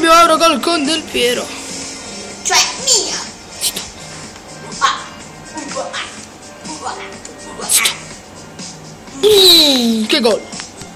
primo euro gol con Del Piero. Cioè, mia. Mm, che gol.